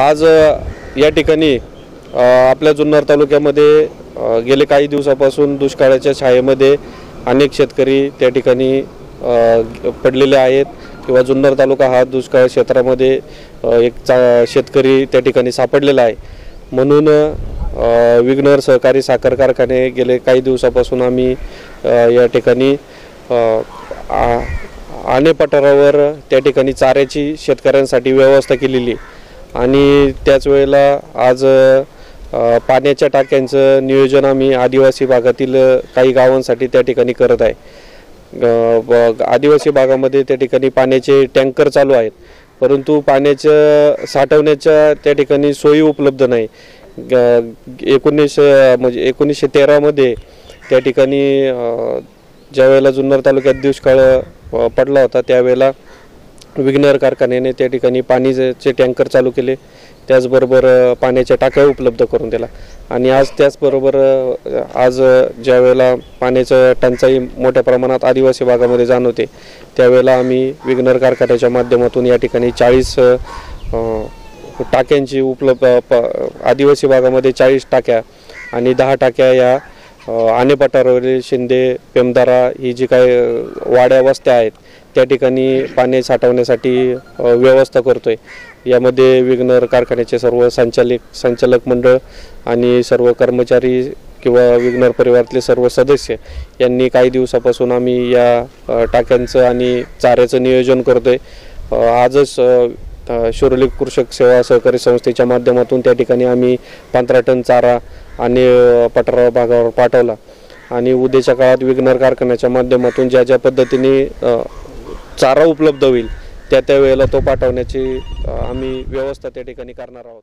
आज या ठिकाणी आपल्या जुन्नर तालुक्यामध्ये गेले काही दिवसापासून दुष्काळाच्या छायेमध्ये अनेक शेतकरी त्या ठिकाणी पडलेले आहेत किंवा जुन्नर तालुका हा दुष्काळ क्षेत्रामध्ये एक चा शेतकरी त्या ठिकाणी सापडलेला आहे. म्हणून विघ्नर सहकारी साखर कारखाने गेले काही दिवसापासून आम्ही या ठिकाणी आ- आणे पठारावर त्या ठिकाणी चाऱ्याची शेतकऱ्यांसाठी व्यवस्था केलेली आणि त्याच वेळेला आज पाण्याच्या टाक्यांचं नियोजन आम्ही आदिवासी भागातील काही गावांसाठी त्या ठिकाणी करत आहे. ब- आदिवासी भागामध्ये त्या ठिकाणी पाण्याचे टँकर चालू आहेत. परंतु पाण्याचं साठवण्याच्या त्या ठिकाणी सोयी उपलब्ध नाही. ग- एकोणीसशे म्हणजे एकोणीसशे तेरामध्ये त्या ठिकाणी ज्यावेळेला जुन्नर तालुक्यात दुष्काळ पडला होता त्यावेळेला विघ्नर कारखान्याने त्या ठिकाणी पाणीचे टँकर चालू केले. त्याचबरोबर पाण्याच्या टाक्या उपलब्ध करून दिला. आणि आज त्याचबरोबर आज ज्या वेळेला पाण्याचं टंचाई मोठ्या प्रमाणात आदिवासी भागामध्ये जाणवते त्यावेळेला आम्ही विघ्नर कारखान्याच्या माध्यमातून या ठिकाणी चाळीस टाक्यांची उपलब्ध प आदिवासी भागामध्ये चाळीस टाक्या आणि दहा टाक्या या अ, आनेपठारावरील शिंदे पेमदारा ही जी काय वाड्या वस्त्या आहेत त्या ठिकाणी पाणी साठवण्यासाठी व्यवस्था करतोय. यामध्ये विघ्नर कारखान्याचे सर्व संचालक संचालक मंडळ आणि सर्व कर्मचारी किंवा विघ्नर परिवारातले सर्व सदस्य यांनी काही दिवसापासून आम्ही या टाक्यांचं आणि चाऱ्याचं नियोजन करतोय. आजच अ, शिरोली कृषक सेवा सहकारी संस्थेच्या माध्यमातून त्या ठिकाणी आम्ही पंधरा टन चारा आणि पठारावर भागावर पाठवला. आणि उद्याच्या काळात विघ्नर कारखान्याच्या माध्यमातून ज्या ज्या पद्धतीने चारा उपलब्ध होईल त्या त्या वेळेला तो पाठवण्याची आम्ही व्यवस्था त्या ठिकाणी करणार आहोत.